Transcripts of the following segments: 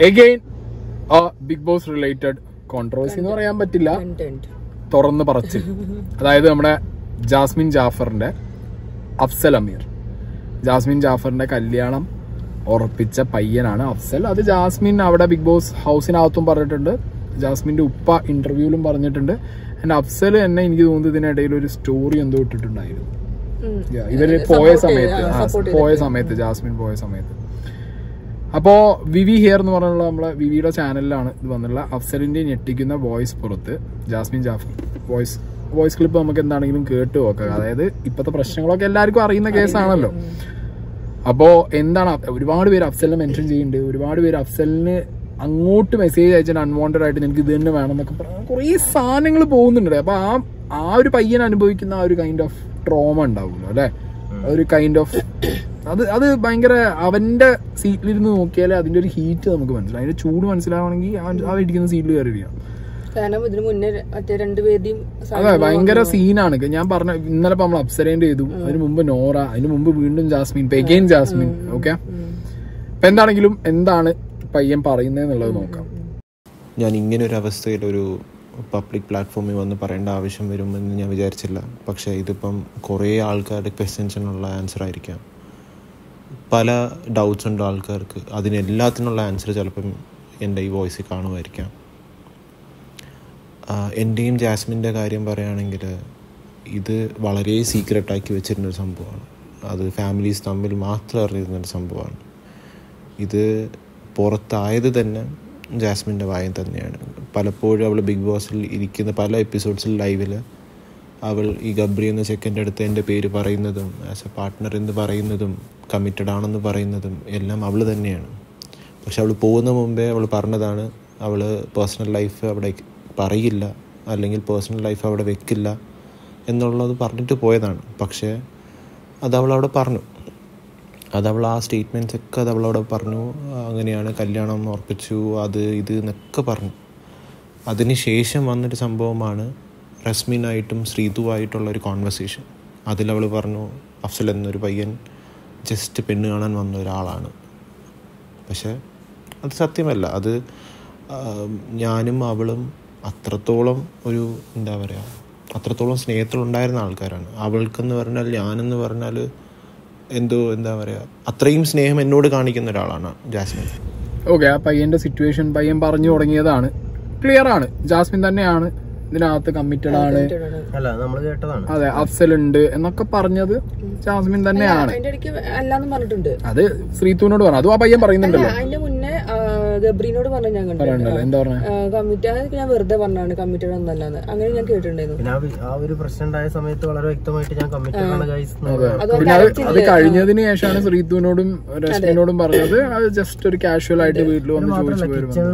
Again Bigg Boss related controversy എന്ന് പറയാൻ പറ്റില്ല. തുറന്ന് പറച്ചിൽ. അതായത് നമ്മുടെ ജാസ്മിൻ ജാഫറിന്റെ അഫ്സൽ അമീർ. ജാസ്മിൻ ജാഫറിന്റെ കല്യാണം ഉറപ്പിച്ച പയ്യനാണ് അഫ്സൽ. അത് ജാസ്മിൻ അവിടെ ബിഗ് ബോസ് ഹൗസിനകത്തും പറഞ്ഞിട്ടുണ്ട്. ജാസ്മിന്റെ ഉപ്പ ഇന്റർവ്യൂവിലും പറഞ്ഞിട്ടുണ്ട്. ആൻഡ് അഫ്സൽ എന്നെ എനിക്ക് തോന്നുന്നത് ഇതിനിടയിൽ ഒരു സ്റ്റോറി എന്തോ ഇട്ടിട്ടുണ്ടായിരുന്നു. ഇവർ പോയ സമയത്ത് പോയ സമയത്ത് ജാസ്മിൻ പോയ സമയത്ത്. അപ്പോ വിവി ഹിയർ എന്ന് പറഞ്ഞുള്ള നമ്മളെ വിവിയുടെ ചാനലിലാണ് ഇത് വന്നിട്ടുള്ള. അഫ്സലിന്റെ ഞെട്ടിക്കുന്ന വോയിസ് പുറത്ത്. Jasmin Jafar voice voice clip നമുക്ക് എന്താണെങ്കിലും കേട്ട് നോക്കുക അതായത് ഇപ്പോഴത്തെ പ്രശ്നങ്ങളൊക്കെ എല്ലാവർക്കും അറിയുന്ന കേസാണല്ലോ. അപ്പോൾ എന്താണ് ഒരുപാട് പേര് അഫ്സലിനെ മെൻഷൻ ചെയ്യുന്നുണ്ട്. ഒരുപാട് പേര് അഫ്സലിന് അങ്ങോട്ട് മെസ്സേജ് അയച്ചിട്ട് അൺവാണ്ടഡ് ആയിട്ട് നിനക്ക് ഇത് തന്നെ വേണം എന്നൊക്കെ പറഞ്ഞാൽ കുറേ സാധനങ്ങൾ പോകുന്നുണ്ട്. അപ്പോൾ ആ ആ ഒരു പയ്യൻ അനുഭവിക്കുന്ന ആ ഒരു കൈൻഡ് ഓഫ് ട്രോമ ഉണ്ടാവുമല്ലോ അല്ലേ? ഒരു കൈൻഡ് ഓഫ് അത് അത് ഭയങ്കര അവന്റെ സീറ്റിലിരുന്ന് നോക്കിയാലേ അതിന്റെ ഒരു ഹീറ്റ് നമുക്ക് മനസ്സിലാവും. അതിന്റെ ചൂട് മനസ്സിലാവണമെങ്കിൽ അവൻ ആ ഇരിക്കുന്ന സീറ്റിൽ കയറി ഇരിക്കണം കാരണം ഇതിനു മുന്നേ മറ്റേ രണ്ടുപേരുടെയും അതെ ഭയങ്കര സീനാണ് ഞാൻ പറഞ്ഞ ഇന്നലെ നമ്മൾ അപ്സരേന്റെ ചെയ്തു. അതിന് മുമ്പ് നോറ അതിന് മുമ്പ് വീണ്ടും ജാസ്മിൻ പെഗെയിൻ ജാസ്മിൻ ഓക്കെ അപ്പൊ എന്താണെങ്കിലും എന്താണ് പയ്യൻ പറയുന്നതെന്നുള്ളത് നോക്കാം. ഞാൻ ഇങ്ങനെ ഒരു അവസ്ഥയിൽ ഒരു പബ്ലിക് പ്ലാറ്റ്ഫോമിൽ വന്ന് പറയേണ്ട ആവശ്യം വരുമെന്ന് ഞാൻ വിചാരിച്ചില്ല. പക്ഷേ ഇതിപ്പം കുറേ ആൾക്കാരുടെ ക്വസ്റ്റ്യൻസിനുള്ള ആൻസർ ആയിരിക്കാം. പല ഡൗട്ട്സ് ഉണ്ട് ആൾക്കാർക്ക്? അതിനെല്ലാത്തിനുള്ള ആൻസർ ചിലപ്പം എന്റെ ഈ വോയിസിൽ കാണുമായിരിക്കാം. എന്റെയും ജാസ്മിന്റെ കാര്യം പറയുകയാണെങ്കിൽ ഇത് വളരെ സീക്രട്ടാക്കി വെച്ചിരുന്നൊരു സംഭവമാണ്. അത് ഫാമിലീസ് തമ്മിൽ മാത്രം അറിഞ്ഞിരുന്നൊരു സംഭവമാണ്. ഇത് പുറത്തായത് തന്നെ ജാസ്മിന്റെ വായം തന്നെയാണ്. പലപ്പോഴും അവൾ ബിഗ് ബോസിൽ ഇരിക്കുന്ന പല എപ്പിസോഡ്സിൽ ലൈവിൽ അവൾ ഈ ഗബ്രി എന്ന ചെക്കന്റെ അടുത്ത് എന്റെ പേര് പറയുന്നതും ആസ് എ പാർട്ട്ണർ എന്ന് പറയുന്നതും കമ്മിറ്റഡ് ആണെന്ന് പറയുന്നതും എല്ലാം അവൾ തന്നെയാണ്. പക്ഷെ അവൾ പോകുന്ന മുമ്പേ അവൾ പറഞ്ഞതാണ് അവൾ പേഴ്സണൽ ലൈഫ് അവിടെ പറയില്ല അല്ലെങ്കിൽ പേഴ്സണൽ ലൈഫ് അവിടെ വെക്കില്ല എന്നുള്ളത് പറഞ്ഞിട്ട് പോയതാണ്. പക്ഷേ അത് അവൾ അവിടെ പറഞ്ഞു. അത് അവൾ ആ സ്റ്റേറ്റ്മെന്റ്സ് ഒക്കെ അത് അവളവിടെ പറഞ്ഞു. അങ്ങനെയാണ് കല്യാണം ഉറപ്പിച്ചു അത് ഇത് എന്നൊക്കെ പറഞ്ഞു. അതിന് ശേഷം വന്നൊരു സംഭവമാണ് റസ്മിനായിട്ടും ശ്രീതുവായിട്ടുള്ള ഒരു കോൺവെർസേഷൻ അതിലവൾ പറഞ്ഞു അഫ്സൽ എന്നൊരു പയ്യൻ ജസ്റ്റ് പെണ്ണ് കാണാൻ വന്ന ഒരാളാണ്. പക്ഷേ അത് സത്യമല്ല. അത് ഞാനും അവളും അത്രത്തോളം ഒരു എന്താ പറയുക അത്രത്തോളം സ്നേഹത്തിലുണ്ടായിരുന്ന ആൾക്കാരാണ്. അവൾക്കെന്ന് പറഞ്ഞാൽ ഞാനെന്ന് പറഞ്ഞാൽ എന്തോ എന്താ പറയുക അത്രയും സ്നേഹം എന്നോട് കാണിക്കുന്ന ഒരാളാണ് ജാസ്മിൻ. ഓക്കെ ആ പയ്യന്റെ സിറ്റുവേഷൻ പയ്യൻ പറഞ്ഞു തുടങ്ങിയതാണ്. ക്ലിയർ ആണ്. ജാസ്മിൻ തന്നെയാണ് ഇതിനകത്ത് കമ്മിറ്റഡ് ആണ്. അതെ അഫ്സൽ ഉണ്ട് എന്നൊക്കെ പറഞ്ഞത് ജാസ്മിൻ തന്നെയാണ്. അത് ശ്രീത്തുവിനോട് പറഞ്ഞു. അതും ആ പയ്യൻ പറയുന്നുണ്ടല്ലോ. ഗബ്രീനോട് പറഞ്ഞു ഞാൻ കണ്ടിട്ടുണ്ട്. കമ്മിറ്റി അതൊക്കെ ഞാൻ വെറുതെ പറഞ്ഞാണ് കമ്മിറ്റിയുടെ ഒന്നല്ലാന്ന്. അങ്ങനെ ഞാൻ കേട്ടിട്ടുണ്ടായിരുന്നു. ആ ഒരു പ്രശ്നം ഉണ്ടായ സമയത്ത് വളരെ വ്യക്തമായിട്ട് ഞാൻ അത്. കഴിഞ്ഞതിന് ശേഷമാണ് ശ്രീത്തുവിനോടും രശ്മിനോടും പറഞ്ഞത്. അത്. ജസ്റ്റ് ഒരു കാഷ്വൽ ആയിട്ട് വീട്ടിൽ വന്ന്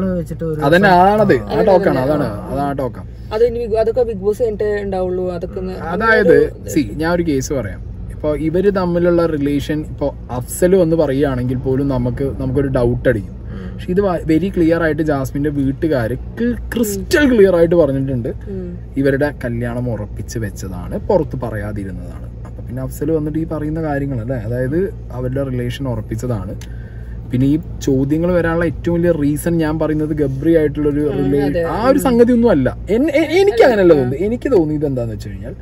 ചോദിച്ചു അതന്നെ ആണത്. ആ ടോക്കാണ് അതാണ്. അതാണ് അത് ഇനി ബിഗ്- അതൊക്കെ ബിഗ് ബോസ് കഴിഞ്ഞിട്ട് ഉണ്ടാവുള്ളൂ. അതൊക്കെ അതായത് സി ഞാൻ ഒരു കേസ് പറയാം. ഇപ്പൊ ഇവർ തമ്മിലുള്ള റിലേഷൻ ഇപ്പൊ അഫ്സൽ ഒന്ന് പറയുകയാണെങ്കിൽ പോലും നമുക്ക് നമുക്കൊരു ഡൗട്ട് അടിക്കും പക്ഷെ ഇത് വെരി ക്ലിയർ ആയിട്ട് ജാസ്മിന്റെ വീട്ടുകാര് ക്രിസ്റ്റൽ ക്ലിയർ ആയിട്ട് പറഞ്ഞിട്ടുണ്ട്. ഇവരുടെ കല്യാണം ഉറപ്പിച്ച് വെച്ചതാണ് പുറത്ത് പറയാതിരുന്നതാണ്. അപ്പൊ പിന്നെ അഫ്സൽ വന്നിട്ട് ഈ പറയുന്ന കാര്യങ്ങളല്ലേ അതായത് അവരുടെ റിലേഷൻ ഉറപ്പിച്ചതാണ്. പിന്നെ ഈ ചോദ്യങ്ങൾ വരാനുള്ള ഏറ്റവും വലിയ റീസൺ ഞാൻ പറയുന്നത് ഗബ്രി ആയിട്ടുള്ള ഒരു റിലേഷൻ ആ ഒരു സംഗതി ഒന്നും അല്ല എനിക്ക് അങ്ങനെയല്ല തോന്നുന്നത്. എനിക്ക് തോന്നിയത് എന്താന്ന് വെച്ച് കഴിഞ്ഞാൽ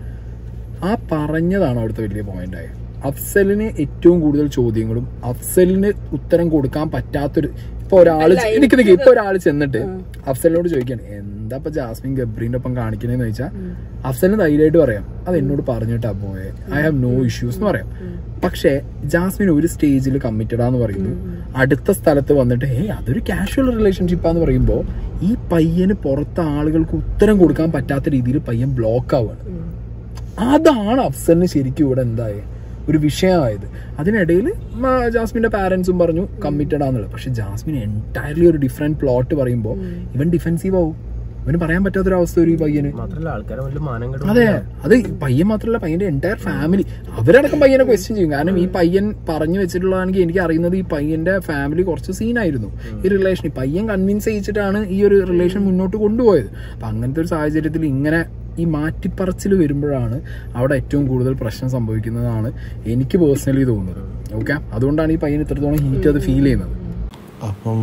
ആ പറഞ്ഞതാണ് അവിടുത്തെ വലിയ പോയിന്റ് ആയത്. അഫ്സലിന് ഏറ്റവും കൂടുതൽ ചോദ്യങ്ങളും അഫ്സലിന് ഉത്തരം കൊടുക്കാൻ പറ്റാത്തൊരു ഇപ്പൊ ഒരാൾ എനിക്ക് നിക്ക് ഇപ്പൊ ഒരാൾ ചെന്നിട്ട് അഫ്സലിനോട് ചോദിക്കാണ് എന്താ ഇപ്പൊ ജാസ്മിൻ ഗബ്രീന്റെ ഒപ്പം കാണിക്കണേന്ന് ചോദിച്ചാൽ അഫ്സലിന് ധൈര്യമായിട്ട് പറയാം അത് എന്നോട് പറഞ്ഞിട്ടാ പോയെ ഐ ഹാവ് നോ ഇഷ്യൂസ് എന്ന് പറയാം. പക്ഷേ ജാസ്മിൻ ഒരു സ്റ്റേജിൽ കമ്മിറ്റഡാന്ന് പറയുന്നു. അടുത്ത സ്ഥലത്ത് വന്നിട്ട് ഏ അതൊരു കാഷ്വൽ റിലേഷൻഷിപ്പാന്ന് പറയുമ്പോൾ ഈ പയ്യന് പുറത്തെ ആളുകൾക്ക് ഉത്തരം കൊടുക്കാൻ പറ്റാത്ത രീതിയിൽ പയ്യൻ ബ്ലോക്ക് ആവുകയാണ് അതാണ് അഫ്സലിന് ശരിക്കും ഇവിടെ എന്തായി? ഒരു വിഷയമായത്. അതിനിടയിൽ ജാസ്മിന്റെ പാരന്റ്സും പറഞ്ഞു കമ്മിറ്റഡ് ആണെന്നുള്ളത്. പക്ഷെ ജാസ്മിൻ എന്റയർലി ഒരു ഡിഫറെന്റ് പ്ലോട്ട് പറയുമ്പോൾ ഇവൻ ഡിഫെൻസീവ് ആവും. ഇവന് പറയാൻ പറ്റാത്തൊരവസ്ഥ ഒരു പയ്യന്. അതെ അത് പയ്യൻ മാത്രമല്ല പയ്യന്റെ എന്റയർ ഫാമിലി അവരടക്കം പയ്യനെ ക്വസ്റ്റ്യൻ ചെയ്യും. കാരണം ഈ പയ്യൻ പറഞ്ഞു വെച്ചിട്ടുള്ളതാണെങ്കിൽ എനിക്ക് അറിയുന്നത് ഈ പയ്യന്റെ ഫാമിലി കുറച്ച് സീനായിരുന്നു ഈ റിലേഷൻ ഈ പയ്യൻ കൺവിൻസ് ചെയ്യിച്ചിട്ടാണ് ഈ ഒരു റിലേഷൻ മുന്നോട്ട് കൊണ്ടുപോയത്. അപ്പൊ അങ്ങനത്തെ ഒരു സാഹചര്യത്തിൽ ഇങ്ങനെ ഈ മാറ്റിപ്പറച്ചിൽ വരുമ്പോഴാണ് അവിടെ ഏറ്റവും കൂടുതൽ പ്രശ്നം സംഭവിക്കുന്നതാണ് എനിക്ക് പേഴ്സണലി തോന്നുന്നത്. ഓക്കെ അതുകൊണ്ടാണ് ഈ പയ്യൻ ഇത്രത്തോളം ഹീറ്റ് അത് ഫീൽ ചെയ്യുന്നത്. അപ്പം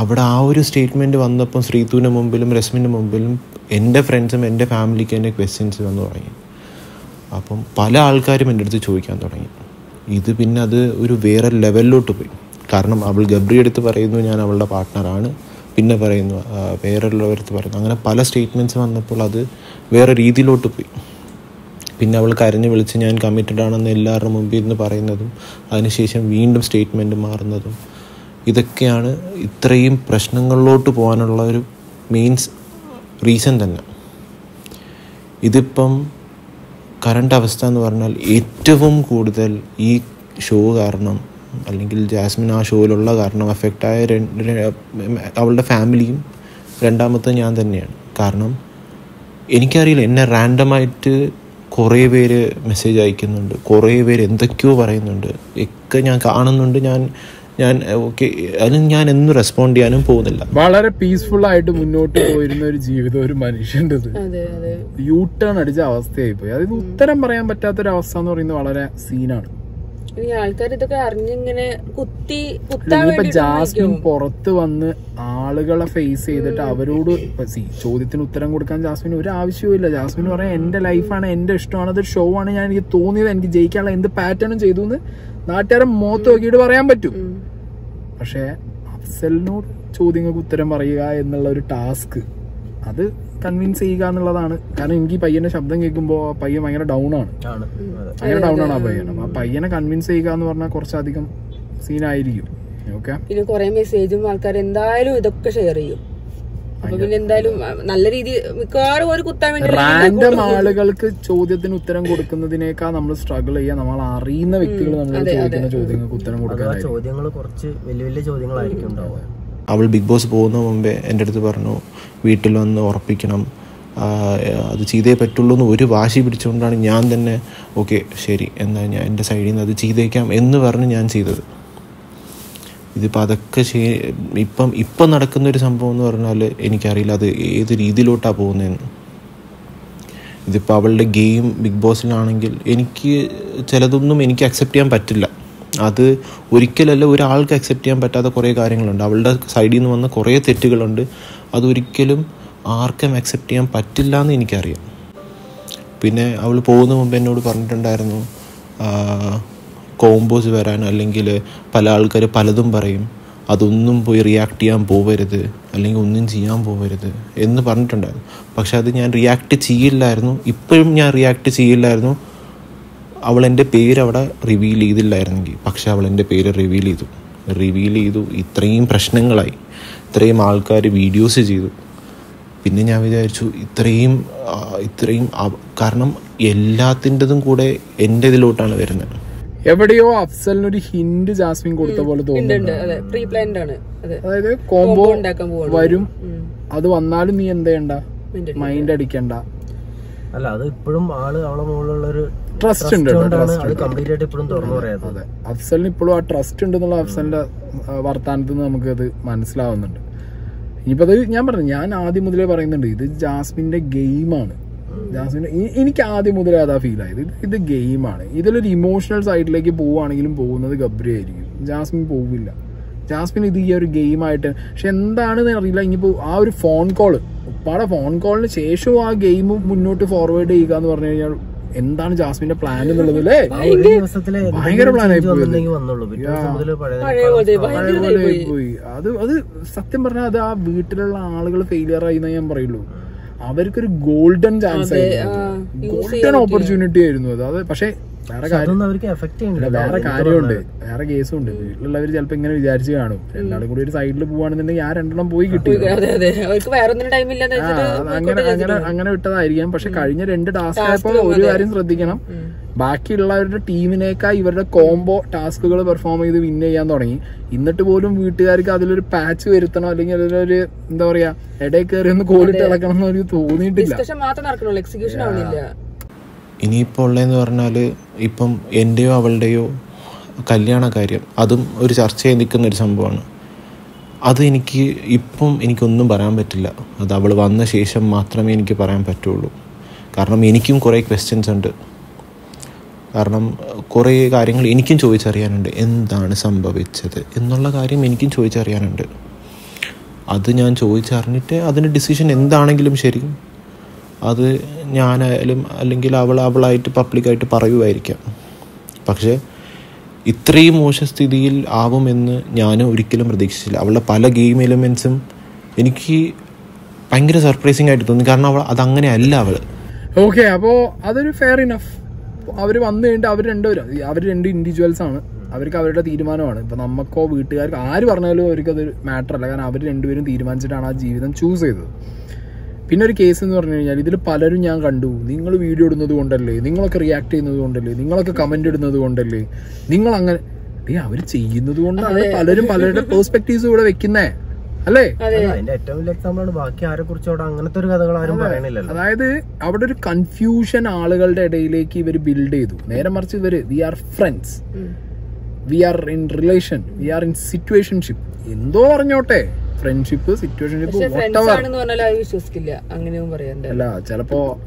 അവിടെ ആ ഒരു സ്റ്റേറ്റ്മെന്റ് വന്നപ്പം ശ്രീതുവിന്റെ മുമ്പിലും രശ്മിന്റെ മുമ്പിലും എന്റെ ഫ്രണ്ട്സും എന്റെ ഫാമിലിക്ക് എന്റെ ക്വസ്റ്റ്യൻസ് വന്ന് തുടങ്ങി. അപ്പം പല ആൾക്കാരും എന്റെ അടുത്ത് ചോദിക്കാൻ തുടങ്ങി. ഇത് പിന്നെ അത് ഒരു വേറെ ലെവലിലോട്ട് പോയി. കാരണം അവൾ ഗബ്രി എടുത്ത് പറയുന്നു ഞാൻ അവളുടെ പാർട്ട്ണറാണ് പിന്നെ പറയുന്നു വേറെയുള്ളവരടുത്ത് പറയുന്നു. അങ്ങനെ പല സ്റ്റേറ്റ്മെന്റ്സ് വന്നപ്പോൾ അത് വേറെ രീതിയിലോട്ട് പോയി. പിന്നെ അവൾ കരഞ്ഞ് വിളിച്ച് ഞാൻ കമ്മിറ്റഡ് ആണെന്ന് എല്ലാവരുടെ മുമ്പിൽ നിന്ന് പറയുന്നതും അതിനുശേഷം വീണ്ടും സ്റ്റേറ്റ്മെന്റ് മാറുന്നതും ഇതൊക്കെയാണ് ഇത്രയും പ്രശ്നങ്ങളിലോട്ട് പോകാനുള്ള ഒരു മെയിൻസ് റീസൺ തന്നെ. ഇതിപ്പം കറണ്ട് അവസ്ഥ എന്ന് പറഞ്ഞാൽ ഏറ്റവും കൂടുതൽ ഈ ഷോ കാരണം അല്ലെങ്കിൽ ജാസ്മിൻ ആ ഷോയിലുള്ള കാരണം എഫക്റ്റായ അവളുടെ ഫാമിലിയും രണ്ടാമത്തെ ഞാൻ തന്നെയാണ്. കാരണം എനിക്കറിയില്ല എന്നെ റാൻഡമായിട്ട് കുറേ പേര് മെസ്സേജ് അയക്കുന്നുണ്ട് കുറേ പേര് എന്തൊക്കെയോ പറയുന്നുണ്ട് ഒക്കെ ഞാൻ കാണുന്നുണ്ട്. ഞാൻ ഞാൻ ഓക്കെ അതിന് ഞാൻ എന്നും റെസ്പോണ്ട് ചെയ്യാനും പോകുന്നില്ല. വളരെ പീസ്ഫുൾ ആയിട്ട് മുന്നോട്ട് പോയിരുന്ന ഒരു ജീവിതം ഒരു മനുഷ്യന്റെ അതെ അതെ. യൂ ടേൺ അടിച്ച അവസ്ഥയായി പോയി അതായത് ഉത്തരം പറയാൻ പറ്റാത്ത ഒരു അവസ്ഥ എന്ന് പറയുന്നത് വളരെ സീനാണ് ഈ ആൾക്കാർ ഇതൊക്കെ അറിഞ്ഞിങ്ങനെ കുത്തി ജാസ്മിൻ പുറത്ത് വന്ന് ആളുകളെ ഫേസ് ചെയ്തിട്ട് അവരോട് ചോദ്യത്തിന് ഉത്തരം കൊടുക്കാൻ ജാസ്മിന് ഒരു ആവശ്യവും ഇല്ല ജാസ്മിൻ പറയാൻ എന്റെ ലൈഫാണ് എന്റെ ഇഷ്ടമാണ് അതൊരു ഷോ ആണ്. ഞാൻ എനിക്ക് തോന്നിയത് എനിക്ക് ജയിക്കാനുള്ള എന്ത് പാറ്റേണും ചെയ്തു എന്ന് നാട്ടുകാരെ മുഖത്ത് നോക്കിയിട്ട് പറയാൻ പറ്റും. പക്ഷേ അഫ്സലിനോട് ചോദ്യങ്ങൾക്ക് ഉത്തരം പറയുക എന്നുള്ള ഒരു ടാസ്ക് അത് കൺവിൻസ് ചെയ്യുക എന്നുള്ളതാണ്. കാരണം എനിക്ക് പയ്യന്റെ ശബ്ദം കേൾക്കുമ്പോൾ ആ പയ്യൻ ഭയങ്കര ഡൗൺ ആണ്. ഭയങ്കര ഡൗൺ ആണ് ആ പയ്യൻ. അപ്പൊ ആ പയ്യനെ കൺവിൻസ് ചെയ്യുക എന്ന് പറഞ്ഞാൽ കുറച്ചധികം സീനായിരിക്കും ഓക്കെ പിന്നെ കുറെ മെസ്സേജും ആൾക്കാർ എന്തായാലും ഇതൊക്കെ ഷെയർ ചെയ്യും. അപ്പൊ പിന്നെ എന്തായാലും നല്ല രീതി മിക്കവാറും ഒരു കുത്താൻ വേണ്ടി റാൻഡം ആളുകൾക്ക് ചോദ്യത്തിന് ഉത്തരം കൊടുക്കുന്നതിനേക്കാൾ നമ്മൾ സ്ട്രഗിൾ ചെയ്യുക നമ്മൾ അറിയുന്ന വ്യക്തികൾ നമ്മൾ ചോദിക്കുന്ന ചോദ്യങ്ങൾക്ക് ഉത്തരം ആ ചോദ്യങ്ങൾ കുറച്ച് വലിയ വലിയ ചോദ്യങ്ങളായിരിക്കും ഉണ്ടാവുക. അവൾ ബിഗ് ബോസ് പോകുന്ന മുമ്പേ എന്റെ അടുത്ത് പറഞ്ഞു വീട്ടിൽ വന്ന് ഉറപ്പിക്കണം. അത് ചെയ്തേ പറ്റുള്ളൂ എന്ന് ഒരു വാശി പിടിച്ചുകൊണ്ടാണ് ഞാൻ തന്നെ ഓക്കെ ശരി എന്നാൽ ഞാൻ എന്റെ സൈഡിൽ നിന്ന് അത് ചെയ്തേക്കാം എന്ന് പറഞ്ഞ് ഞാൻ ചെയ്തത്. ഇതിപ്പോൾ അതൊക്കെ ചെയ് ഇപ്പം ഇപ്പം നടക്കുന്ന ഒരു സംഭവം എന്ന് പറഞ്ഞാൽ എനിക്കറിയില്ല അത് ഏത് രീതിയിലോട്ടാണ് പോകുന്നതെന്ന് ഇതിപ്പോൾ അവളുടെ ഗെയിം ബിഗ് ബോസിലാണെങ്കിൽ എനിക്ക് ചിലതൊന്നും എനിക്ക് അക്സെപ്റ്റ് ചെയ്യാൻ പറ്റില്ല. അത് ഒരിക്കലല്ല ഒരാൾക്ക് അക്സെപ്റ്റ് ചെയ്യാൻ പറ്റാത്ത കുറേ കാര്യങ്ങളുണ്ട്. അവളുടെ സൈഡിൽ നിന്ന് വന്ന കുറേ തെറ്റുകളുണ്ട്. അതൊരിക്കലും ആർക്കും അക്സെപ്റ്റ് ചെയ്യാൻ പറ്റില്ല എന്ന് എനിക്കറിയാം. പിന്നെ അവൾ പോകുന്ന മുമ്പ് എന്നോട് പറഞ്ഞിട്ടുണ്ടായിരുന്നു കോമ്പോസ് വരാൻ അല്ലെങ്കിൽ പല ആൾക്കാർ പലതും പറയും. അതൊന്നും പോയി റിയാക്ട് ചെയ്യാൻ പോവരുത്. അല്ലെങ്കിൽ ഒന്നും ചെയ്യാൻ പോവരുത് എന്ന് പറഞ്ഞിട്ടുണ്ടായിരുന്നു. പക്ഷെ അത് ഞാൻ റിയാക്ട് ചെയ്യില്ലായിരുന്നു. ഇപ്പോഴും ഞാൻ റിയാക്ട് ചെയ്യില്ലായിരുന്നു. അവൾ എന്റെ പേര് അവിടെ റിവീൽ ചെയ്തില്ലായിരുന്നെങ്കിൽ. പക്ഷെ അവൾ എന്റെ പേര് റിവീൽ ചെയ്തു. റിവീൽ ചെയ്തു. ഇത്രയും പ്രശ്നങ്ങളായി. ഇത്രയും ആൾക്കാർ വീഡിയോസ് ചെയ്തു. പിന്നെ ഞാൻ വിചാരിച്ചു ഇത്രയും ഇത്രയും കാരണം എല്ലാത്തിന്റെതും കൂടെ എന്റെ ഇതിലോട്ടാണ് വരുന്നത്. എവിടെയോ അഫ്സലിന് ഒരു ഹിന്റ് ജാസ്മിൻ കൊടുത്ത പോലെ തോന്നുന്നു തോന്നുന്നുണ്ട് അതെ പ്രീ ആണ്. അതെ. അതായത് കോംബോ. വരും. അത് വന്നാലും നീ എന്ത് ചെയ്യണ്ട? മൈൻഡ് അടിക്കണ്ട. അല്ല അത് ഇപ്പോഴും ആൾ അവളെ മുകളിലുള്ള ഒരു ട്രസ്റ്റ് ഉണ്ട്. കംപ്ലീറ്റ് ആയിട്ട് ഇപ്പോഴും തുറന്നു പറയാത്തത് അതെ. അഫ്സലിന് ഇപ്പോഴും ആ ട്രസ്റ്റ് ഉണ്ടെന്നുള്ള അഫ്സലിന്റെ ആ, വർത്താനത്തിൽ നിന്ന് നമുക്ക് അത് മനസ്സിലാവുന്നുണ്ട്. ഇനിയിപ്പോ അത് ഞാൻ പറഞ്ഞു ഞാൻ ആദ്യം മുതലേ പറയുന്നുണ്ട് ഇത് ജാസ്മിന്റെ ഗെയിമാണ് ജാസ്മിൻ എനിക്ക് ആദ്യം മുതലേ അതാ ഫീൽ ആയത്. ഇത് ഇത് ഗെയിമാണ് ഇതിലൊരു ഇമോഷണൽ സൈഡിലേക്ക് പോവുകയാണെങ്കിലും പോകുന്നത് ഗബ്രി ആയിരിക്കും ജാസ്മിൻ പോവില്ല. ജാസ്മിൻ ഇത് ഈ ഒരു ഗെയിമായിട്ട് പക്ഷെ എന്താണെന്ന് അറിയില്ല. ഇനിയിപ്പോൾ ആ ഒരു ഫോൺ കോൾ ഉപ്പാടെ ഫോൺ കോളിന് ശേഷവും ആ ഗെയിം മുന്നോട്ട് ഫോർവേഡ് ചെയ്യുക എന്ന് പറഞ്ഞു കഴിഞ്ഞാൽ എന്താണ് ജാസ്മിന്റെ പ്ലാൻ എന്നുള്ളത് അല്ലേ? ഭയങ്കര പ്ലാൻ ആയിപ്പോയി അത്. അത് സത്യം പറഞ്ഞാൽ അത് ആ വീട്ടിലുള്ള ആളുകൾ ഫെയിലിയർ ആയി എന്നേ ഞാൻ പറയുള്ളൂ. അവർക്കൊരു ഗോൾഡൻ ചാൻസ് ആയിരുന്നു. ഗോൾഡൻ ഓപ്പർച്യൂണിറ്റി ആയിരുന്നു അത്. അത് പക്ഷേ വേറെ കാര്യമുണ്ട്. വേറെ കേസും ഉണ്ട് വീട്ടിലുള്ളവർ ചിലപ്പോ ഇങ്ങനെ വിചാരിച്ച് കാണും. രണ്ടാളും കൂടി ഒരു സൈഡിൽ പോവാണെന്നുണ്ടെങ്കിൽ ആ രണ്ടെണ്ണം പോയി കിട്ടി അങ്ങനെ അങ്ങനെ അങ്ങനെ വിട്ടതായിരിക്കാം. പക്ഷെ കഴിഞ്ഞ രണ്ട് ടാസ്ക് ആയപ്പോ ഒരു കാര്യം ശ്രദ്ധിക്കണം. ബാക്കിയുള്ളവരുടെ ടീമിനേക്കാൾ ഇവരുടെ കോംബോ ടാസ്കുകൾ പെർഫോം ചെയ്ത് വിൻ ചെയ്യാൻ തുടങ്ങി. എന്നിട്ട് പോലും വീട്ടുകാർക്ക് അതിലൊരു പാച്ച് വരുത്തണം? അല്ലെങ്കിൽ അതിലൊരു എന്താ പറയാ ഇടയിൽ കയറി ഒന്ന് കോലിട്ട് ഇളക്കണം എന്ന് എനിക്ക് തോന്നിയിട്ടില്ല. ഇനിയിപ്പോൾ ഉള്ളതെന്ന് പറഞ്ഞാൽ ഇപ്പം എന്റെയോ അവളുടെയോ കല്യാണ കാര്യം അതും ഒരു ചർച്ചയായി നിൽക്കുന്ന ഒരു സംഭവമാണ്. അത് എനിക്ക് ഇപ്പം എനിക്കൊന്നും പറയാൻ പറ്റില്ല. അത് അവൾ വന്ന ശേഷം മാത്രമേ എനിക്ക് പറയാൻ പറ്റുള്ളൂ. കാരണം എനിക്കും കുറേ ക്വസ്റ്റ്യൻസ് ഉണ്ട്. കാരണം കുറേ കാര്യങ്ങൾ എനിക്കും ചോദിച്ചറിയാനുണ്ട്. എന്താണ് സംഭവിച്ചത് എന്നുള്ള കാര്യം എനിക്കും ചോദിച്ചറിയാനുണ്ട്. അത് ഞാൻ ചോദിച്ചറിഞ്ഞിട്ട് അതിന്റെ ഡിസിഷൻ എന്താണെങ്കിലും ശരി. അത് ഞാനായാലും അല്ലെങ്കിൽ അവൾ അവളായിട്ട് പബ്ലിക്കായിട്ട് പറയുമായിരിക്കാം പക്ഷേ ഇത്രയും മോശ സ്ഥിതിയിൽ ആവുമെന്ന് ഞാൻ ഒരിക്കലും പ്രതീക്ഷിച്ചില്ല. അവളുടെ പല ഗെയിം എലിമെൻസും എനിക്ക് ഭയങ്കര സർപ്രൈസിങ് ആയിട്ട് തോന്നി. കാരണം അവൾ അതങ്ങനെ അല്ല അവൾ. ഓക്കെ അപ്പോൾ അതൊരു ഫെയർ ഇനഫ് അവർ വന്നു കഴിഞ്ഞിട്ട് അവർ രണ്ടുപേരും അവർ രണ്ട് ഇൻഡിവിജ്വൽസ് ആണ്. അവർക്ക് അവരുടെ തീരുമാനമാണ്. ഇപ്പൊ നമുക്കോ വീട്ടുകാർക്ക് ആര് പറഞ്ഞാലും അവർക്ക് അതൊരു മാറ്റർ അല്ല. കാരണം അവർ രണ്ടുപേരും തീരുമാനിച്ചിട്ടാണ് ആ ജീവിതം ചൂസ് ചെയ്തത്. പിന്നെ ഒരു കേസ് എന്ന് പറഞ്ഞു കഴിഞ്ഞാൽ ഇതിൽ പലരും ഞാൻ കണ്ടു. നിങ്ങൾ വീഡിയോ ഇടുന്നത് കൊണ്ടല്ലേ? നിങ്ങളൊക്കെ റിയാക്ട് ചെയ്യുന്നത് കൊണ്ടല്ലേ? നിങ്ങളൊക്കെ കമന്റ് ഇടുന്നത് കൊണ്ടല്ലേ? നിങ്ങൾ അങ്ങനെ അവർ ചെയ്യുന്നത് കൊണ്ടാണ് പലരും പലരുടെ പേഴ്സ്പെക്ടീവ്സ് ഇവിടെ വെക്കുന്നേ. അല്ലേ? അതിന്റെ ഏറ്റവും വലിയ എക്സാമ്പിൾ ആണ് ബാക്കി ആരെ കുറിച്ച് അവിടെ അങ്ങനത്തെ ഒരു കഥകൾ ആരും പറയണില്ലല്ലോ. അതായത് അവിടെ ഒരു കൺഫ്യൂഷൻ ആളുകളുടെ ഇടയിലേക്ക് ഇവർ ബിൽഡ് ചെയ്തു. നേരെ മറിച്ച് ഇവർ we are friends we are in relation we are in situationship എന്തോ പറഞ്ഞോട്ടെ? ഫ്രണ്ട്ഷിപ്പ് സിറ്റുവേഷൻഷിപ്പ് അല്ല ചിലപ്പോ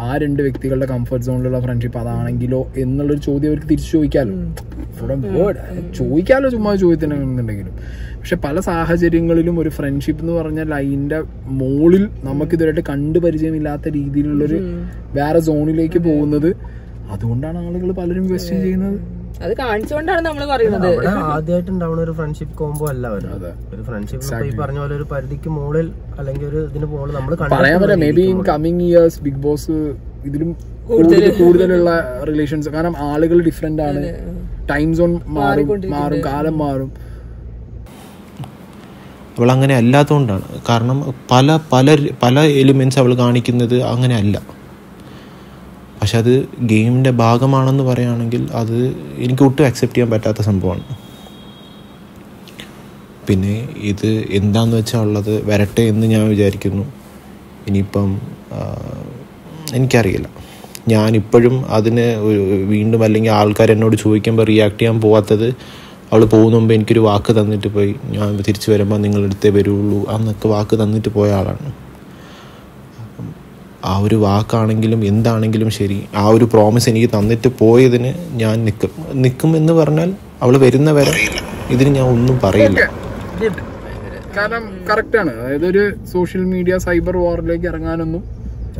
ആ- രണ്ട് വ്യക്തികളുടെ കംഫർട്ട് സോണിലുള്ള ഫ്രണ്ട്ഷിപ്പ് അതാണെങ്കിലോ എന്നുള്ളൊരു ചോദ്യം അവർക്ക് തിരിച്ചു ചോദിക്കാലോ. ചോദിക്കാലോ ചുമ്മാ ചോദ്യത്തിനുണ്ടെങ്കിലും പക്ഷെ പല സാഹചര്യങ്ങളിലും ഒരു ഫ്രണ്ട്ഷിപ്പ് എന്ന് പറഞ്ഞ ലൈനിന്റെ മോളിൽ നമുക്ക് ഇതുവരെയായിട്ട് കണ്ടു പരിചയമില്ലാത്ത രീതിയിലുള്ളൊരു വേറെ സോണിലേക്ക് പോകുന്നത്. അതുകൊണ്ടാണ് ആളുകൾ പലരും ക്വസ്റ്റ്യൻ ചെയ്യുന്നത്. അത് കാണിച്ചുകൊണ്ടാണ് നമ്മൾ പറയുന്നത്. അവിടെ ആദ്യമായിട്ട് ഉണ്ടാവുന്ന ഒരു ഫ്രണ്ട്ഷിപ്പ് കോംബോ അല്ല അവർ. ഒരു ഫ്രണ്ട്ഷിപ്പ് ഈ പറഞ്ഞ പോലെ ഒരു പരിധിക്ക് മുകളിൽ അല്ലെങ്കിൽ ഒരു ഇതിന് മുകളിൽ നമ്മൾ പറയാൻ പറ്റാം maybe in coming years Bigg Boss ഇതിലും കൂടുതൽ. കൂടുതലുള്ള റിലേഷൻസ് കാരണം ആളുകൾ ഡിഫറെന്റ് ആണ്. ടൈം സോൺ മാറും മാറും കാലം മാറും. അവൾ അങ്ങനെ അല്ലാത്തതുകൊണ്ടാണ് കാരണം പല പല പല എലിമെന്റ്സ് അവൾ കാണിക്കുന്നത് അങ്ങനെ അല്ല പക്ഷെ അത് ഗെയിമിന്റെ ഭാഗമാണെന്ന് പറയുകയാണെങ്കിൽ അത് എനിക്ക് ഒട്ടും അക്സെപ്റ്റ് ചെയ്യാൻ പറ്റാത്ത സംഭവമാണ്. പിന്നെ ഇത് എന്താണെന്ന് വെച്ചാൽ ഉള്ളത് വരട്ടെ എന്ന് ഞാൻ വിചാരിക്കുന്നു. ഇനിയിപ്പം എനിക്കറിയില്ല. ഞാനിപ്പോഴും അതിന് വീണ്ടും അല്ലെങ്കിൽ ആൾക്കാർ എന്നോട് ചോദിക്കുമ്പോൾ റിയാക്ട് ചെയ്യാൻ പോവാത്തത് അവൾ പോകുന്ന മുമ്പ് എനിക്കൊരു വാക്ക് തന്നിട്ട് പോയി. ഞാൻ തിരിച്ചു വരുമ്പോൾ നിങ്ങളെടുത്തേ വരുള്ളൂ എന്നൊക്കെ വാക്ക് തന്നിട്ട് പോയ ആളാണ്. ആ ഒരു വാക്കാണെങ്കിലും എന്താണെങ്കിലും ശരി. ആ ഒരു പ്രോമിസ് എനിക്ക് തന്നിട്ട് പോയതിന് ഞാൻ നിൽക്കും നിൽക്കും എന്ന് പറഞ്ഞാൽ അവൾ വരുന്നവരെ ഇതിന് ഞാൻ ഒന്നും പറയില്ല. ഗുഡ് കാരണം കറക്റ്റ് ആണ്. അതായത് ഒരു സോഷ്യൽ മീഡിയ സൈബർ വാറിലേക്ക് ഇറങ്ങാനൊന്നും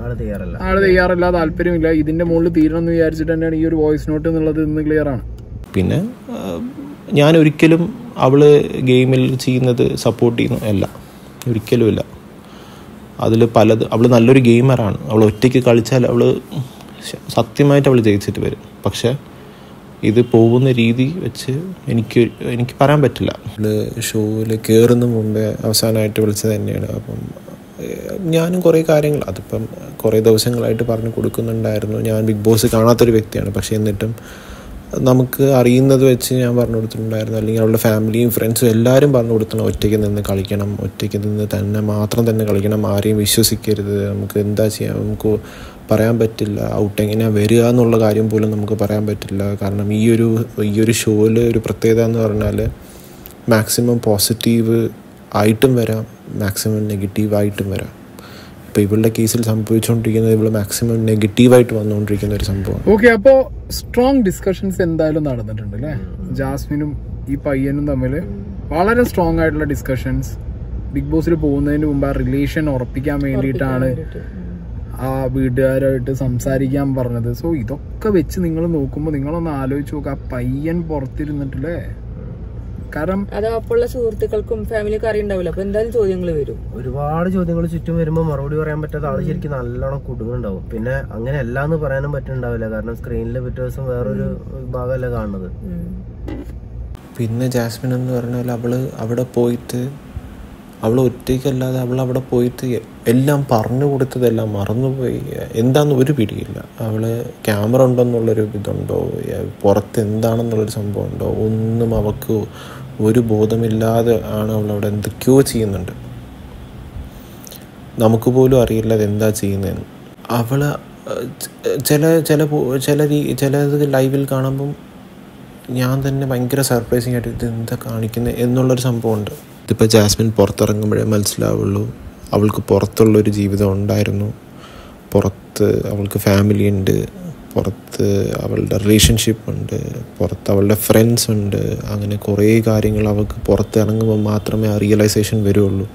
ആൾ തയ്യാറല്ല. ആൾ തയ്യാറല്ല താല്പര്യമില്ല. ഇതിന്റെ മുകളിൽ തീരണം എന്ന് വിചാരിച്ചിട്ട് തന്നെയാണ് ഈ ഒരു വോയിസ് നോട്ട് എന്നുള്ളത് ഇന്ന് ക്ലിയർ ആണ്. പിന്നെ ഞാൻ ഒരിക്കലും അവൾ ഗെയിമിൽ ചെയ്യുന്നത് സപ്പോർട്ട് ചെയ്യുന്നു അല്ല ഒരിക്കലുമില്ല അതിൽ പലത് അവൾ നല്ലൊരു ഗെയിമറാണ്. അവൾ ഒറ്റയ്ക്ക് കളിച്ചാൽ അവൾ സത്യമായിട്ട് അവൾ ജയിച്ചിട്ട് വരും. പക്ഷേ ഇത് പോകുന്ന രീതി വെച്ച് എനിക്ക് എനിക്ക് പറയാൻ പറ്റില്ല. ഷോയിൽ കയറുന്ന മുമ്പേ അവസാനമായിട്ട് വിളിച്ചത് തന്നെയാണ്. അപ്പം ഞാനും കുറേ കാര്യങ്ങൾ അതിപ്പം കുറേ ദിവസങ്ങളായിട്ട് പറഞ്ഞു കൊടുക്കുന്നുണ്ടായിരുന്നു. ഞാൻ ബിഗ് ബോസ് കാണാത്തൊരു വ്യക്തിയാണ്. പക്ഷേ എന്നിട്ടും നമുക്ക് അറിയുന്നത് വെച്ച് ഞാൻ പറഞ്ഞു കൊടുത്തിട്ടുണ്ടായിരുന്നു. അല്ലെങ്കിൽ അവളുടെ ഫാമിലിയും ഫ്രണ്ട്സും എല്ലാവരും പറഞ്ഞു കൊടുത്തണം ഒറ്റയ്ക്ക് നിന്ന് കളിക്കണം. ഒറ്റയ്ക്ക് നിന്ന് തന്നെ മാത്രം തന്നെ കളിക്കണം. ആരെയും വിശ്വസിക്കരുത്. നമുക്ക് എന്താ ചെയ്യാം? നമുക്ക് പറയാൻ പറ്റില്ല. ഔട്ട് എങ്ങനെയാണ് വരിക എന്നുള്ള കാര്യം പോലും നമുക്ക് പറയാൻ പറ്റില്ല. കാരണം ഈ ഒരു ഈ ഒരു ഷോയിൽ ഒരു പ്രത്യേകത എന്ന് പറഞ്ഞാൽ മാക്സിമം പോസിറ്റീവ് ആയിട്ടും വരാം. മാക്സിമം നെഗറ്റീവ് ആയിട്ടും വരാം. ഇപ്പോൾ ഇവളുടെ കേസിൽ സംഭവിച്ചുകൊണ്ടിരിക്കുന്നത് ഇവൾ മാക്സിമം നെഗറ്റീവായിട്ട് വന്നുകൊണ്ടിരിക്കുന്ന ഒരു സംഭവം ഓക്കെ അപ്പോ സ്ട്രോങ് ഡിസ്കഷൻസ് എന്തായാലും നടന്നിട്ടുണ്ട് അല്ലേ? ജാസ്മിനും ഈ പയ്യനും തമ്മിൽ വളരെ സ്ട്രോങ് ആയിട്ടുള്ള ഡിസ്കഷൻസ് ബിഗ് ബോസിൽ പോകുന്നതിന് മുമ്പ് ആ റിലേഷൻ ഉറപ്പിക്കാൻ വേണ്ടിയിട്ടാണ് ആ വീട്ടുകാരായിട്ട് സംസാരിക്കാൻ പറഞ്ഞത്. സോ ഇതൊക്കെ വെച്ച് നിങ്ങൾ നോക്കുമ്പോൾ നിങ്ങളൊന്ന് ആലോചിച്ച് നോക്കുക ആ പയ്യൻ പുറത്തിരുന്നിട്ടില്ലേ? കാരണം അത് അപ്പോഴുള്ള സുഹൃത്തുക്കൾക്കും ഫാമിലിക്കും അറിയണ്ടാവില്ല. അപ്പൊ എന്തായാലും ചോദ്യങ്ങൾ വരും. ഒരുപാട് ചോദ്യങ്ങൾ ചുറ്റും വരുമ്പോൾ മറുപടി പറയാൻ പറ്റാത്ത ആൾ ശരിക്കും നല്ലോണം കുടുങ്ങുണ്ടാവും പിന്നെ അങ്ങനെ എല്ലാന്ന് പറയാനും പറ്റുന്നുണ്ടാവില്ല. കാരണം സ്ക്രീനിൽ പിറ്റേ ദിവസം വേറൊരു ഭാഗമല്ല കാണുന്നത്. പിന്നെ ജാസ്മിൻ എന്ന് പറഞ്ഞാൽ അവൾ അവിടെ പോയിട്ട് അവൾ ഒറ്റയ്ക്കല്ലാതെ അവൾ അവിടെ പോയിട്ട് എല്ലാം പറഞ്ഞു കൊടുത്തതെല്ലാം മറന്നുപോയി. എന്താന്ന് ഒരു പിടിയില്ല. അവൾ ക്യാമറ ഉണ്ടെന്നുള്ളൊരു ഇതുണ്ടോ? പുറത്ത് എന്താണെന്നുള്ളൊരു സംഭവം ഉണ്ടോ? ഒന്നും അവൾക്ക് ഒരു ബോധമില്ലാതെ ആണ് അവൾ അവിടെ എന്തൊക്കെയോ ചെയ്യുന്നുണ്ട്? നമുക്ക് പോലും അറിയില്ല അതെന്താ ചെയ്യുന്നതെന്ന്. അവൾ ചില ചില ചില രീ ചിലത് ലൈവിൽ കാണുമ്പം ഞാൻ തന്നെ ഭയങ്കര സർപ്രൈസിങ് ആയിട്ട് ഇത് എന്താ കാണിക്കുന്നത് എന്നുള്ളൊരു സംഭവമുണ്ട്. ഇതിപ്പോൾ ജാസ്മിൻ പുറത്തിറങ്ങുമ്പോഴേ മനസ്സിലാവുള്ളൂ അവൾക്ക് പുറത്തുള്ളൊരു ജീവിതം ഉണ്ടായിരുന്നു. പുറത്ത് അവൾക്ക് ഫാമിലി ഉണ്ട്. പുറത്ത് അവളുടെ റിലേഷൻഷിപ്പ് ഉണ്ട് പുറത്ത് അവളുടെ ഫ്രണ്ട്സ് ഉണ്ട് അങ്ങനെ കുറേ കാര്യങ്ങൾ അവൾക്ക് പുറത്ത് ഇറങ്ങുമ്പോൾ മാത്രമേ ആ റിയലൈസേഷൻ വരുള്ളൂ.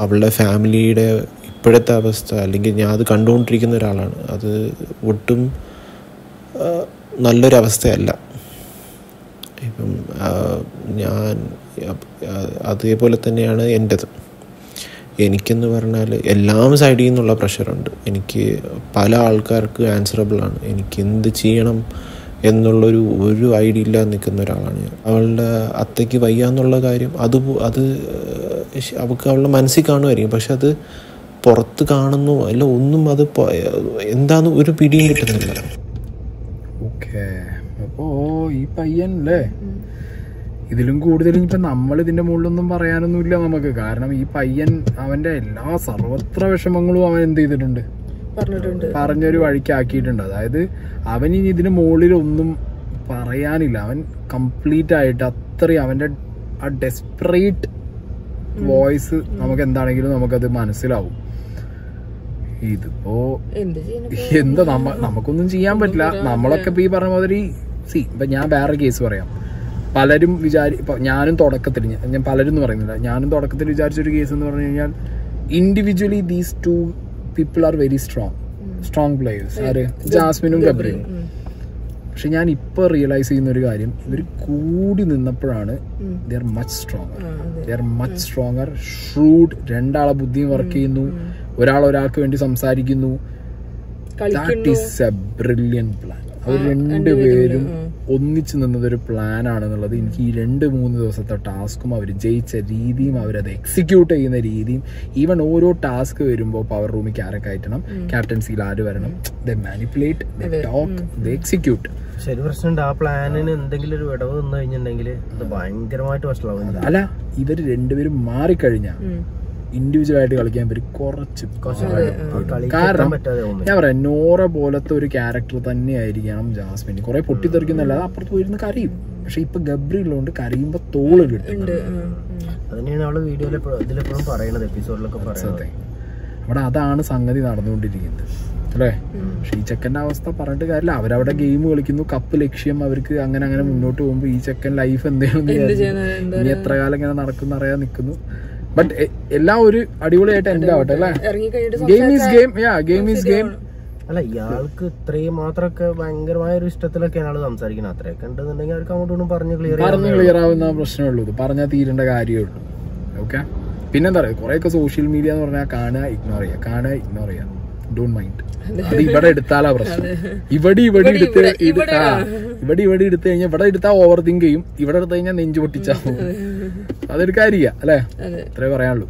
അവളുടെ ഫാമിലിയുടെ ഇപ്പോഴത്തെ അവസ്ഥ അല്ലെങ്കിൽ ഞാൻ അത് കണ്ടുകൊണ്ടിരിക്കുന്ന ഒരാളാണ് അത് ഒട്ടും നല്ലൊരവസ്ഥയല്ല. ഇപ്പം ഞാൻ അതേപോലെ തന്നെയാണ് എന്റെത് എനിക്കെന്ന് പറഞ്ഞാൽ എല്ലാം സൈഡിൽ നിന്നുള്ള പ്രഷറുണ്ട് എനിക്ക് പല ആൾക്കാർക്ക് ആൻസറബിളാണ് എനിക്ക് എന്ത് ചെയ്യണം എന്നുള്ളൊരു ഒരു ഐഡിയ ഇല്ലാതെ നിൽക്കുന്ന ഒരാളാണ് ഞാൻ. അവളുടെ അത്തയ്ക്ക് വയ്യ എന്നുള്ള കാര്യം അത് അത് അവൾക്ക് അവളുടെ മനസ്സിൽ കാണുമായിരിക്കും. പക്ഷെ അത് പുറത്ത് കാണുന്നു അല്ല ഒന്നും അത് എന്താന്ന് ഒരു പിടിയും കിട്ടുന്നില്ല. ഓക്കെ അപ്പോൾ ഈ പയ്യൻ അല്ലേ ഇതിലും കൂടുതൽ ഇപ്പം നമ്മൾ ഇതിന്റെ മുകളിലൊന്നും പറയാനൊന്നുമില്ല നമുക്ക്. കാരണം ഈ പയ്യൻ അവന്റെ എല്ലാ സർവത്ര വിഷമങ്ങളും അവൻ എന്ത് ചെയ്തിട്ടുണ്ട്? പറഞ്ഞൊരു വഴിക്കാക്കിയിട്ടുണ്ട്. അതായത് അവൻ ഇനി ഇതിന് മുകളിലൊന്നും പറയാനില്ല. അവൻ കംപ്ലീറ്റ് ആയിട്ട് അത്രയും അവന്റെ ആ ഡെസ്പറേറ്റ് വോയിസ് നമുക്ക് എന്താണെങ്കിലും നമുക്കത് മനസ്സിലാവും. ഇതിപ്പോ എന്താ നമ്മ നമുക്കൊന്നും ചെയ്യാൻ പറ്റില്ല. നമ്മളൊക്കെ ഇപ്പൊ ഈ പറഞ്ഞ മാതിരി സി ഇപ്പൊ ഞാൻ വേറെ കേസ് പറയാം. പലരും വിചാരി ഞാനും തുടക്കത്തിൽ ഞാൻ- പലരും എന്ന് പറയുന്നില്ല. ഞാനും തുടക്കത്തിൽ വിചാരിച്ചൊരു കേസ് എന്ന് പറഞ്ഞു കഴിഞ്ഞാൽ individually these two people are very strong strong players ആര്? ജാസ്മിനും ഗബ്രിയും. പക്ഷെ ഞാൻ ഇപ്പൊ റിയലൈസ് ചെയ്യുന്ന ഒരു കാര്യം ഇവർ കൂടി നിന്നപ്പോഴാണ് they're much stronger they're much stronger shrewd രണ്ടാളെ ബുദ്ധിയും വർക്ക് ചെയ്യുന്നു. ഒരാൾ ഒരാൾക്ക് വേണ്ടി സംസാരിക്കുന്നു. That is a brilliant plan അവർ രണ്ടുപേരും ഒന്നിച്ചു നിന്നതൊരു പ്ലാൻ ആണെന്നുള്ളത് എനിക്ക് ഈ രണ്ട് മൂന്ന് ദിവസത്തെ ടാസ്കും അവർ ജയിച്ച രീതിയും അവരത് എക്സിക്യൂട്ട് ചെയ്യുന്ന രീതിയും ഈവൻ ഓരോ ടാസ്ക് വരുമ്പോൾ പവർ റൂമിൽ ആരെ കയറ്റണം. ക്യാപ്റ്റൻസിയിൽ ആര് വരണം? The manipulate the talk the execute ശരി പ്രശ്നമുണ്ട്. ആ പ്ലാനിന് എന്തെങ്കിലും ഒരു വിടവ് വന്നു കഴിഞ്ഞിട്ടുണ്ടെങ്കിൽ അത് ഭയങ്കരമായിട്ട് വഷളാവും അല്ല ഇവർ രണ്ടുപേരും മാറിക്കഴിഞ്ഞാൽ ഇൻഡിവിജ്വൽ ആയിട്ട് കളിക്കാൻ പറ്റും കുറച്ച് കാരണം ഞാൻ പറയാം നോറ പോലത്തെ ഒരു ക്യാരക്ടർ തന്നെയായിരിക്കണം ജാസ്മിൻ. കുറെ പൊട്ടിത്തെറിക്കുന്നല്ലാതെ അപ്പുറത്ത് പോയിരുന്ന് കരയും. പക്ഷെ ഇപ്പൊ ഗബ്രി ഉള്ളതുകൊണ്ട് കരയുമ്പോ തോൾ കിട്ടും അതന്നെയാണ് അവൾ വീഡിയോയിൽ ഇതിലെപ്പോഴും പറയണത് എപ്പിസോഡിലൊക്കെ പറയുന്നത്. അവിടെ അതാണ് സംഗതി നടന്നുകൊണ്ടിരിക്കുന്നത്. അല്ലേ? പക്ഷെ ഈ ചെക്കന്റെ അവസ്ഥ പറഞ്ഞിട്ട് കാര്യമില്ല. അവരവിടെ ഗെയിം കളിക്കുന്നു. കപ്പ് ലക്ഷ്യം അവർക്ക് അങ്ങനെ അങ്ങനെ മുന്നോട്ട് പോകുമ്പോൾ ഈ ചെക്കൻ ലൈഫ് എന്തെങ്കിലും ഇനി എത്ര കാലം ഇങ്ങനെ നടക്കുന്ന അറിയാൻ നിൽക്കുന്നു. ബട്ട് എല്ലാം ഒരു അടിപൊളിയായിട്ട് എൻഡ് ആവട്ടെ അല്ലേ? Game is game yeah game is game അല്ല ഇയാൾക്ക് ഇത്രയും മാത്രമൊക്കെ ഭയങ്കരമായ ഒരു ഇഷ്ടത്തിലൊക്കെയാണ് ആൾ സംസാരിക്കുന്നത്. അത്രയൊക്കെ ഉണ്ടെന്നുണ്ടെങ്കിൽ അവർക്ക് അങ്ങോട്ടും പറഞ്ഞു ക്ലിയർ പറഞ്ഞ് ക്ലിയർ ആവുന്ന പ്രശ്നമേ ഉള്ളൂ. ഇത് പറഞ്ഞാൽ തീരേണ്ട കാര്യമേ ഉള്ളൂ. ഓക്കെ പിന്നെന്താ പറയുക കുറെയൊക്കെ സോഷ്യൽ മീഡിയ എന്ന് പറഞ്ഞാൽ കാണുക ഇഗ്നോർ ചെയ്യുക. കാണുക ഇഗ്നോർ ചെയ്യുക. ഡോണ്ട് മൈൻഡ് അത്. ഇവിടെ എടുത്താലാ പ്രശ്നം. ഇവിടെ ഇവിടെ എടുത്ത് ഇവിടെ ഇവിടെ എടുത്തു കഴിഞ്ഞാൽ ഇവിടെ എടുത്താൽ ഓവർ തിങ്ക് ചെയ്യും. ഇവിടെ എടുത്തു കഴിഞ്ഞാൽ നെഞ്ചു പൊട്ടിച്ചാ അതൊരു കാര്യ അല്ലേ? അത്രേ പറയാനുള്ളൂ.